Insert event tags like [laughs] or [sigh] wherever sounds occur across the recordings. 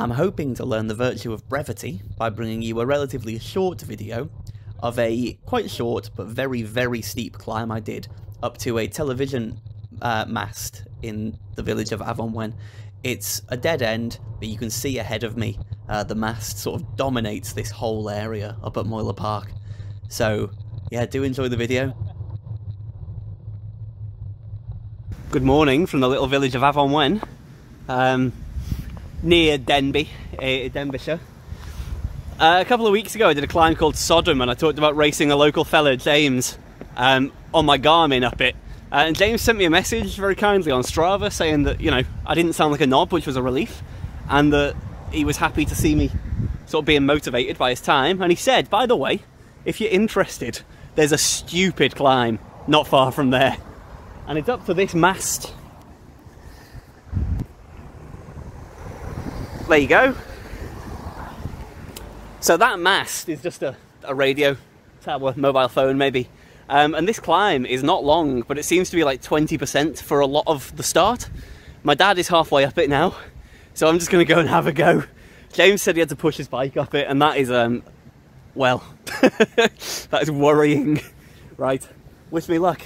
I'm hoping to learn the virtue of brevity by bringing you a relatively short video of a quite short but very, very steep climb I did up to a television uh, mast in the village of Afonwen. It's a dead end, but you can see ahead of me uh, the mast sort of dominates this whole area up at Moel-y-Parc. So, yeah, do enjoy the video. Good morning from the little village of Afonwen, um, near Denbigh, uh, Denbighshire. Uh, a couple of weeks ago I did a climb called Sodom and I talked about racing a local fella, James, um, on my Garmin up it. Uh, and James sent me a message very kindly on Strava saying that, you know, I didn't sound like a knob, which was a relief, and that he was happy to see me sort of being motivated by his time. And he said, by the way, if you're interested, there's a stupid climb not far from there and it's up to this mast. There you go. So that mast is just a, a radio tower, mobile phone maybe. Um, and this climb is not long, but it seems to be like 20% for a lot of the start. My dad is halfway up it now, so I'm just going to go and have a go. James said he had to push his bike up it, and that is, um, well, [laughs] that is worrying. Right, wish me luck.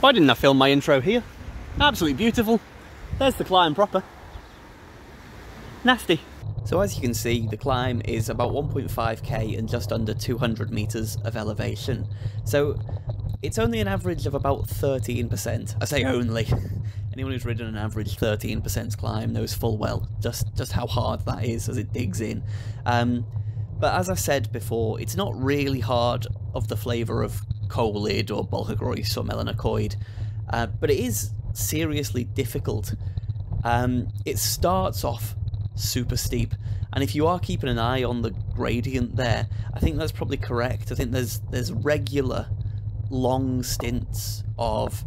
Why didn't I film my intro here? Absolutely beautiful. There's the climb proper. Nasty. So as you can see, the climb is about 1.5k and just under 200 metres of elevation. So it's only an average of about 13%. I say only. [laughs] Anyone who's ridden an average 13% climb knows full well just, just how hard that is as it digs in. Um, but as I've said before, it's not really hard of the flavour of Coalid or Bwlch y Groes or Melanocoid, uh, but it is seriously difficult. Um, it starts off super steep, and if you are keeping an eye on the gradient there, I think that's probably correct. I think there's there's regular long stints of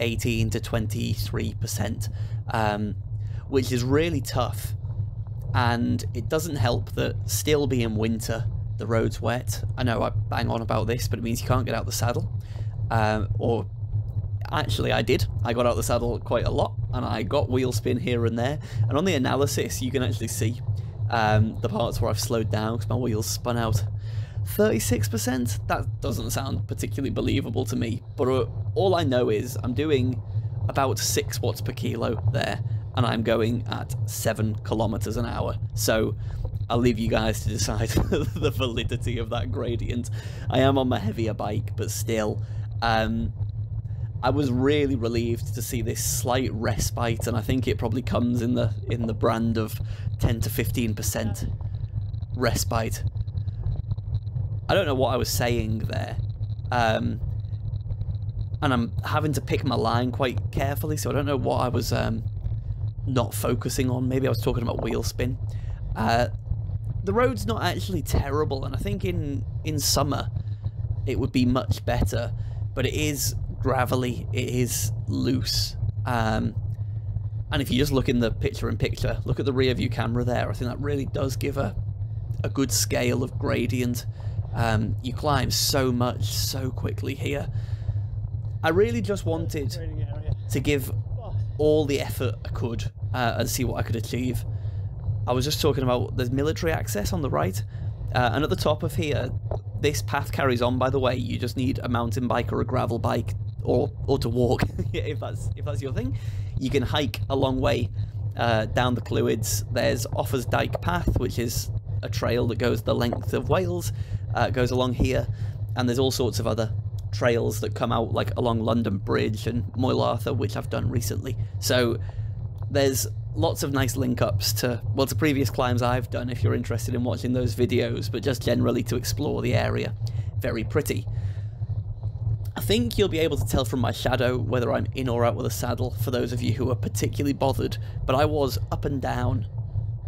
18 to 23 percent, um, which is really tough. And it doesn't help that still being winter, the road's wet. I know I bang on about this, but it means you can't get out the saddle. Um, or actually, I did. I got out the saddle quite a lot, and I got wheel spin here and there. And on the analysis, you can actually see um, the parts where I've slowed down because my wheels spun out. 36%? That doesn't sound particularly believable to me, but uh, all I know is I'm doing about 6 watts per kilo there, and I'm going at 7 kilometers an hour. So I'll leave you guys to decide [laughs] the validity of that gradient. I am on my heavier bike, but still, um, I was really relieved to see this slight respite, and I think it probably comes in the in the brand of 10 to 15 percent respite. I don't know what I was saying there, um, and I'm having to pick my line quite carefully, so I don't know what I was um, not focusing on. Maybe I was talking about wheel spin. Uh, the road's not actually terrible, and I think in in summer it would be much better. But it is gravelly, it is loose, um, and if you just look in the picture-in-picture, look at the rear view camera there. I think that really does give a a good scale of gradient. Um, you climb so much so quickly here. I really just wanted to give all the effort I could uh, and see what I could achieve. I was just talking about there's military access on the right, uh, and at the top of here, this path carries on. By the way, you just need a mountain bike or a gravel bike, or or to walk [laughs] if that's if that's your thing. You can hike a long way uh, down the Clwyds. There's Offa's Dyke Path, which is a trail that goes the length of Wales, uh, goes along here, and there's all sorts of other trails that come out like along London Bridge and Moel Arthur, which I've done recently. So there's lots of nice link ups to well to previous climbs I've done if you're interested in watching those videos, but just generally to explore the area. Very pretty. I think you'll be able to tell from my shadow whether I'm in or out with a saddle for those of you who are particularly bothered, but I was up and down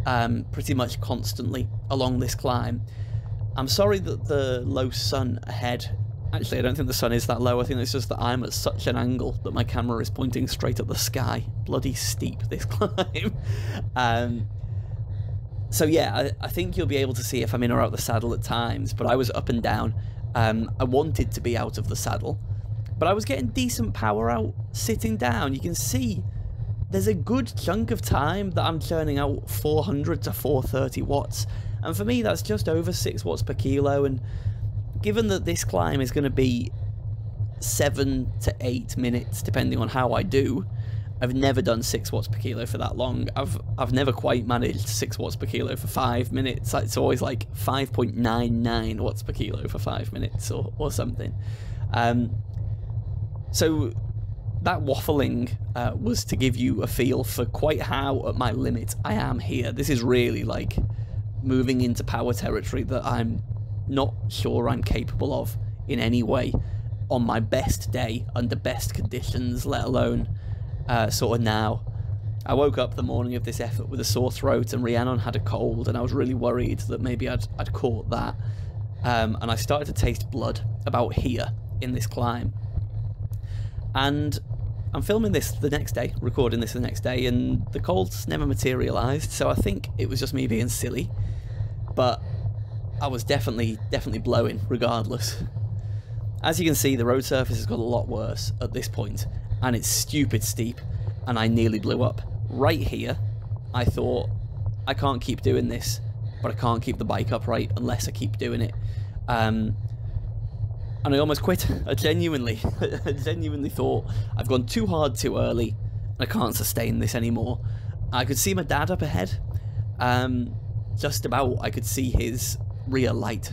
um, pretty much constantly along this climb. I'm sorry that the low sun ahead Actually, I don't think the sun is that low. I think it's just that I'm at such an angle that my camera is pointing straight at the sky. Bloody steep, this [laughs] climb. um, so yeah, I, I, think you'll be able to see if I'm in or out the saddle at times, but I was up and down. Um, I wanted to be out of the saddle, but I was getting decent power out sitting down. You can see there's a good chunk of time that I'm churning out 400 to 430 watts, and for me that's just over 6 watts per kilo, and given that this climb is going to be 7 to 8 minutes depending on how I do, I've never done 6 watts per kilo for that long. I've I've never quite managed 6 watts per kilo for 5 minutes. It's always like 5.99 watts per kilo for 5 minutes or, or something. Um, so that waffling uh, was to give you a feel for quite how at my limit I am here. This is really like moving into power territory that I'm not sure I'm capable of in any way on my best day under best conditions, let alone uh, sort of now. I woke up the morning of this effort with a sore throat, and Rhiannon had a cold, and I was really worried that maybe I'd, I'd caught that. Um, and I started to taste blood about here in this climb. And I'm filming this the next day, recording this the next day, and the colds never materialised, so I think it was just me being silly. But I was definitely, definitely blowing regardless. As you can see, the road surface has got a lot worse at this point, and it's stupid steep, and I nearly blew up. Right here, I thought, I can't keep doing this, but I can't keep the bike upright unless I keep doing it. Um, and I almost quit. I genuinely, [laughs] I genuinely thought I've gone too hard too early. And I can't sustain this anymore. I could see my dad up ahead. Um, just about, I could see his rear light,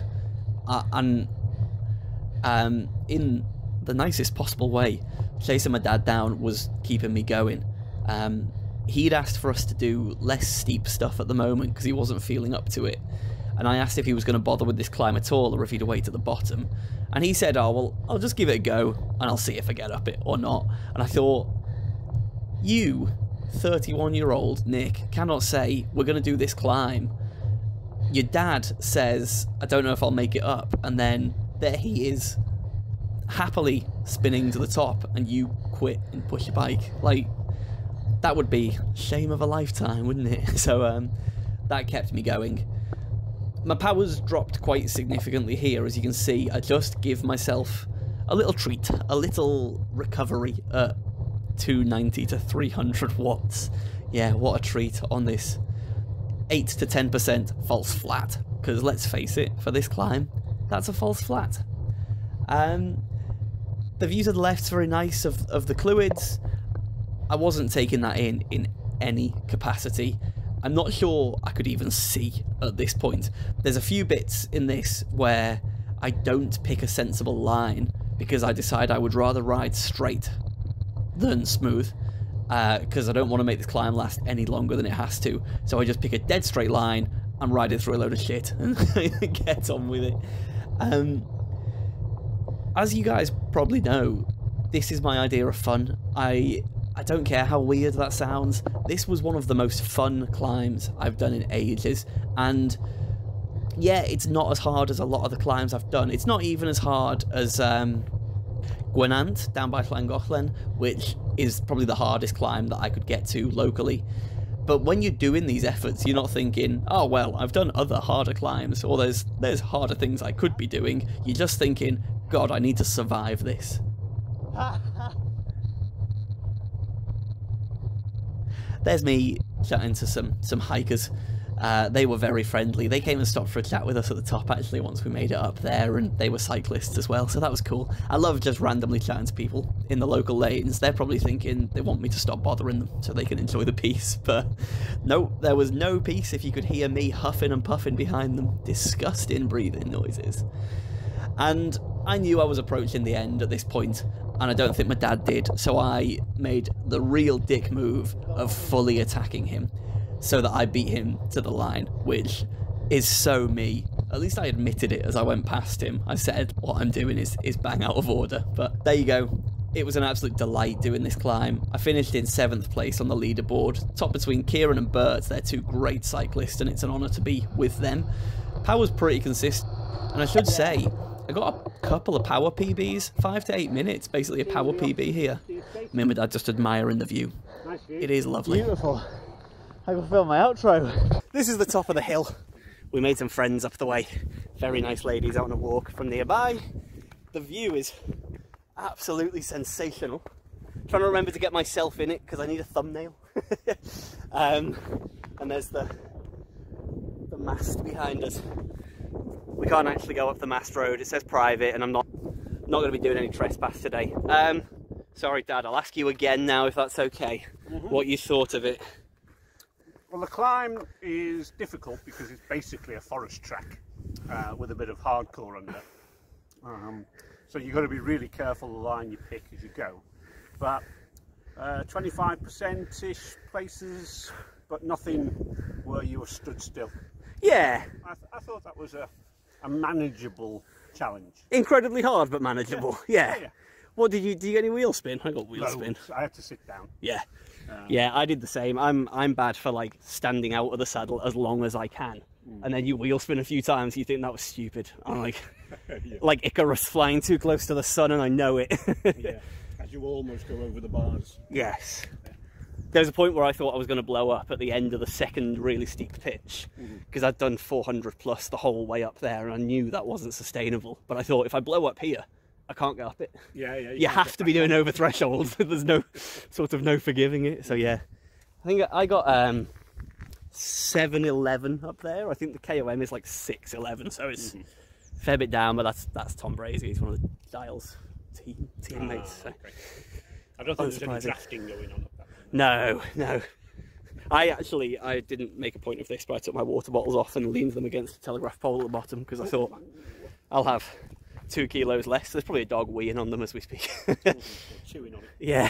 uh, and um, in the nicest possible way, chasing my dad down was keeping me going. Um, he'd asked for us to do less steep stuff at the moment because he wasn't feeling up to it. And I asked if he was going to bother with this climb at all or if he'd wait at the bottom. And he said, oh, well, I'll just give it a go and I'll see if I get up it or not. And I thought, you, 31 year old Nick, cannot say, we're going to do this climb. Your dad says, I don't know if I'll make it up. And then there he is, happily spinning to the top, and you quit and push your bike. Like, that would be shame of a lifetime, wouldn't it? [laughs] So, um, that kept me going. My powers dropped quite significantly here, as you can see. I just give myself a little treat, a little recovery at 290 to 300 watts. Yeah, what a treat on this 8 to 10% false flat. Because let's face it, for this climb, that's a false flat. Um, the view to the left's very nice of, of the Clwyds. I wasn't taking that in in any capacity. I'm not sure I could even see at this point. There's a few bits in this where I don't pick a sensible line because I decide I would rather ride straight than smooth because uh, I don't want to make this climb last any longer than it has to. So I just pick a dead straight line and ride it through a load of shit [laughs] and get on with it. Um, as you guys probably know, this is my idea of fun. I I don't care how weird that sounds. This was one of the most fun climbs I've done in ages, and yeah, it's not as hard as a lot of the climbs I've done. It's not even as hard as um, Gwenant down by Llangollen, which is probably the hardest climb that I could get to locally. But when you're doing these efforts, you're not thinking, oh well, I've done other harder climbs, or there's there's harder things I could be doing. You're just thinking, God, I need to survive this. [laughs] there's me chatting to some some hikers. Uh, they were very friendly. They came and stopped for a chat with us at the top actually once we made it up there, and they were cyclists as well, so that was cool. I love just randomly chatting to people in the local lanes. They're probably thinking they want me to stop bothering them so they can enjoy the peace, [laughs] but no, there was no peace if you could hear me huffing and puffing behind them. Disgusting breathing noises. And I knew I was approaching the end at this point, and I don't think my dad did, so I made the real dick move of fully attacking him so that I beat him to the line, which is so me. At least I admitted it as I went past him. I said what I'm doing is, is bang out of order, but there you go. It was an absolute delight doing this climb. I finished in seventh place on the leaderboard, top between Kieran and Bert. They're two great cyclists, and it's an honour to be with them. Power's pretty consistent, and I should say, I got a couple of power PBs, five to eight minutes, basically a power PB here. Me and my dad just admiring the view. It is lovely. Beautiful. I can film my outro. This is the top of the hill. We made some friends up the way. Very nice ladies out on a walk from nearby. The view is absolutely sensational. trying to remember to get myself in it because I need a thumbnail. [laughs] um, and there's the the mast behind us. We can't actually go up the mast road. It says private, and I'm not not going to be doing any trespass today. Um, sorry, Dad. I'll ask you again now if that's okay. Mm-hmm. What you thought of it? Well, the climb is difficult because it's basically a forest track uh, with a bit of hardcore under. Um, so you've got to be really careful the line you pick as you go. But 25% ish places, but nothing where you were stood still. Yeah, I, th- I thought that was a, a manageable challenge. incredibly hard but manageable. Yeah. Yeah, yeah. What did you? Did you get any wheel spin? I got wheel spin. I had to sit down. Yeah. Um, Yeah, I did the same. I'm I'm bad for like standing out of the saddle as long as I can. And then you wheel spin a few times, you think that was stupid. I'm like [laughs] [laughs] yeah. like Icarus flying too close to the sun and I know it. [laughs] yeah. As you almost go over the bars. yes. There was a point where I thought I was going to blow up at the end of the second really steep pitch because I'd done 400 plus the whole way up there and I knew that wasn't sustainable. But I thought if I blow up here, I can't get up it. Yeah, yeah. you have to be doing over thresholds. [laughs] There's no sort of no forgiving it. So yeah, I think I got um, seven eleven up there. I think the KOM is like six eleven, so it's Mm-hmm. a fair bit down. But that's that's Tom Brazy. He's one of the Dials team teammates. Ah, so. I don't think there's any drafting going on up that. No, no. I actually I didn't make a point of this, but I took my water bottles off and leaned them against the telegraph pole at the bottom because I thought I'll have two kilos less. There's probably a dog weeing on them as we speak. Chewing on it. [laughs] Yeah.